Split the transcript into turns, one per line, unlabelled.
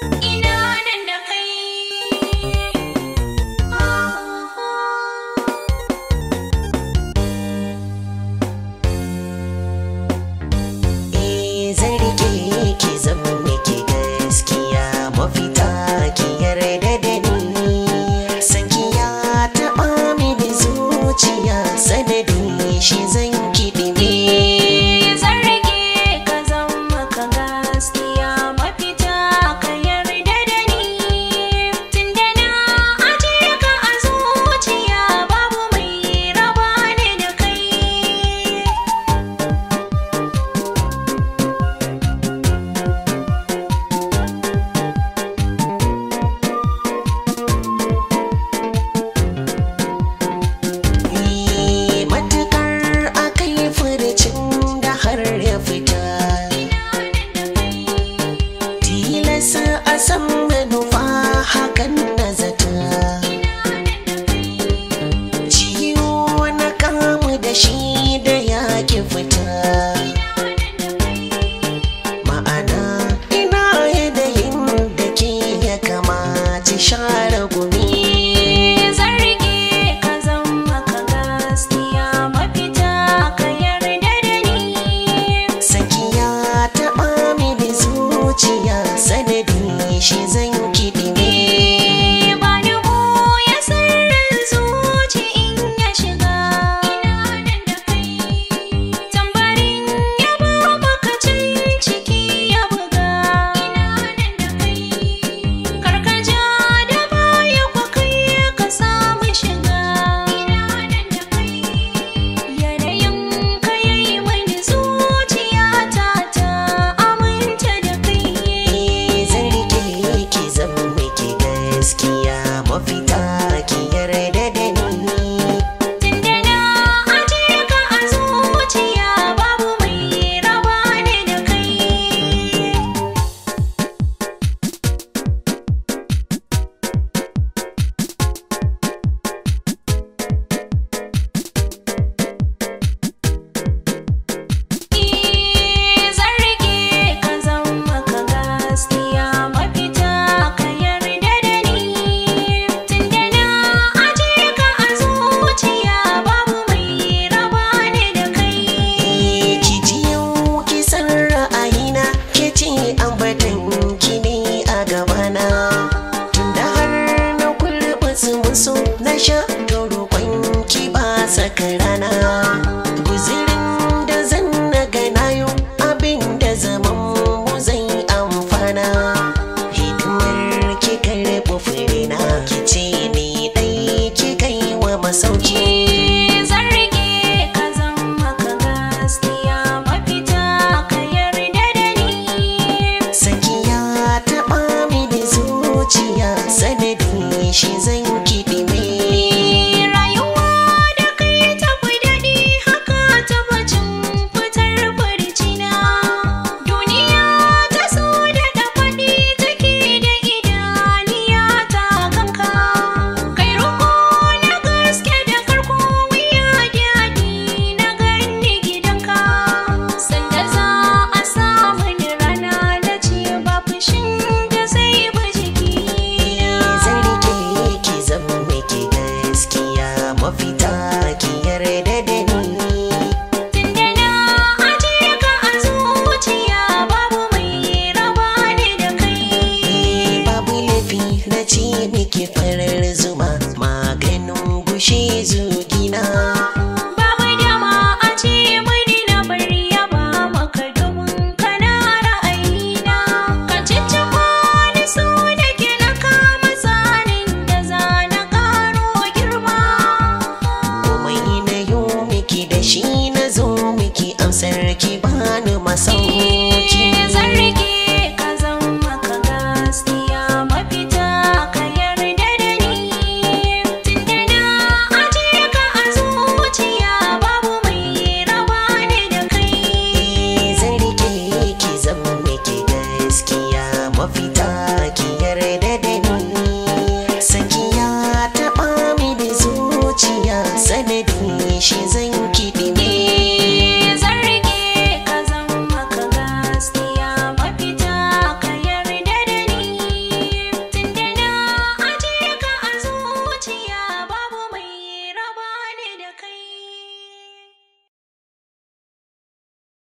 In share gumi. Nikki Ferrer. sanadin shi zai